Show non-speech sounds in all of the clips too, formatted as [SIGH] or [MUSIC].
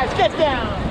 guys, get down.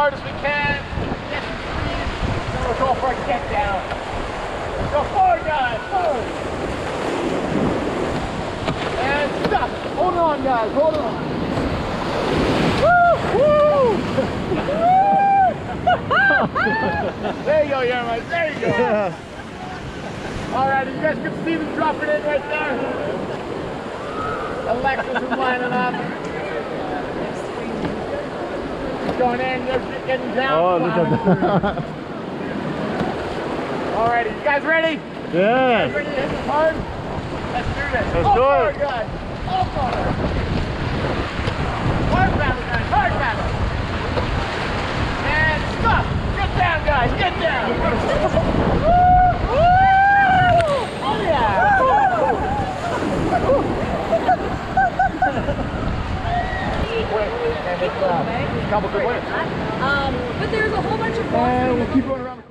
hard as we can. Then we'll go for a get down. Go forward, guys. Forward. And stop. Hold on, guys. Hold on. Woo! Woo! [LAUGHS] there you go, Yerma. There you go. Yeah. All right, you guys can see them dropping in right there. Alexis is lining up. Going in, they're getting down. Oh, look at that. [LAUGHS] All righty, you guys ready? yes. Ready to hit this hard? Let's do this. Let's All do forward, it. guys. All forward. Hard battle, guys. Hard battle. And stop. Get down, guys. Get down. [LAUGHS] Woo! Woo! Oh, yeah. Wait, and it's uh, a couple good winners. Um, but there's a whole bunch of And we'll keep going around.